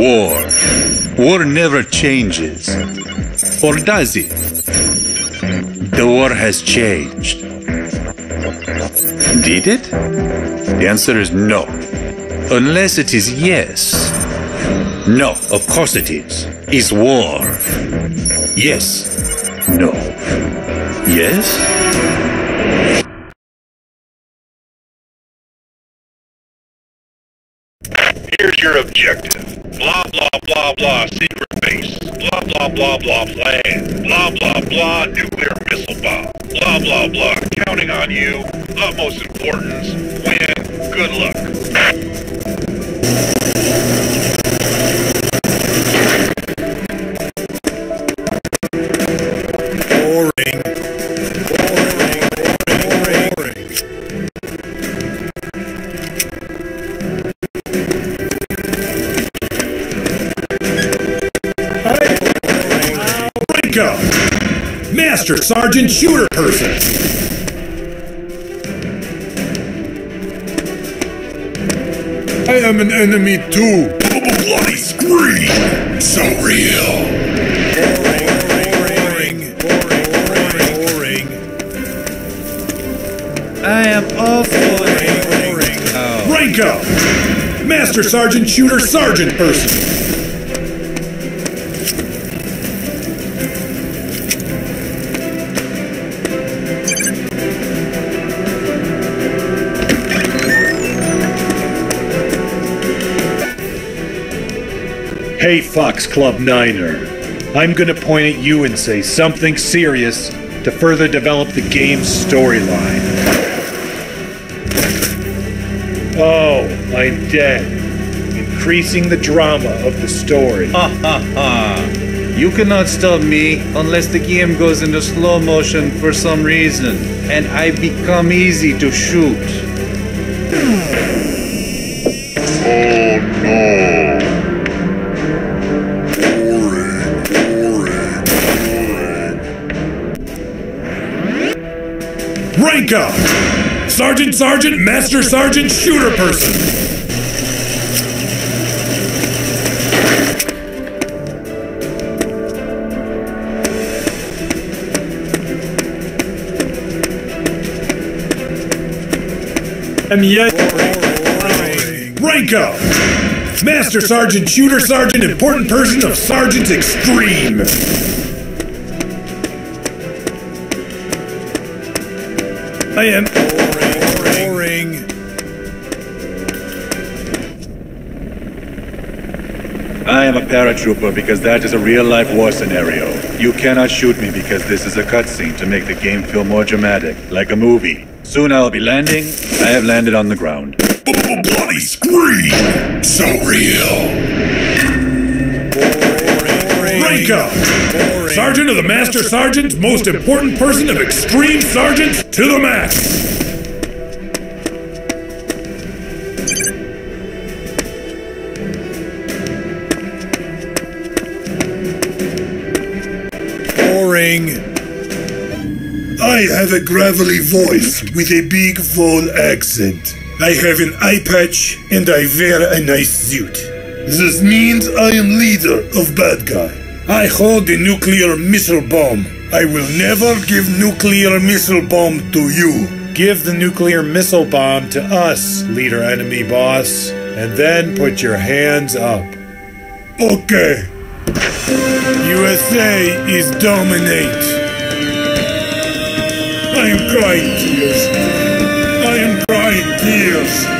war War never changes. Or does it? The war has changed. Did it? The answer is no. Unless it is yes. No, of course it is. Is war. Yes. No. Yes? Here's your objective. Blah, blah, blah, blah, secret base. Blah, blah, blah, blah, plan. Blah, blah, blah, nuclear missile bomb. Blah, blah, blah, counting on you. Utmost importance. Win. Good luck. Rinko! Master Sergeant Shooter Person! I am an enemy too! Bloody scream! So real! Boring. Boring. Boring. I am awful. Boring. Ranko! Master Sergeant Shooter Sergeant Person! Hey, Fox Club Niner. I'm gonna point at you and say something serious to further develop the game's storyline. Oh, I'm dead. Increasing the drama of the story. Ha ha ha. You cannot stop me unless the game goes into slow motion for some reason, and I become easy to shoot. Rank up! Sergeant, Sergeant, Master Sergeant, Shooter Person! And yet, rank up! Master Sergeant, Shooter Sergeant, Important Person of Sergeant's Extreme! I am boring. boring. I am a paratrooper because that is a real life war scenario. You cannot shoot me because this is a cutscene to make the game feel more dramatic, like a movie. Soon I'll be landing. I have landed on the ground. Bloody scream! So real! Up! Sergeant of the Master Sergeant, most important person of Extreme Sergeants to the max! Boring. I have a gravelly voice with a big full accent. I have an eye patch and I wear a nice suit. This means I am leader of bad guy. I hold the nuclear missile bomb. I will never give nuclear missile bomb to you. Give the nuclear missile bomb to us, leader enemy boss, and then put your hands up. Okay. USA is dominate. I am crying tears. I am crying tears.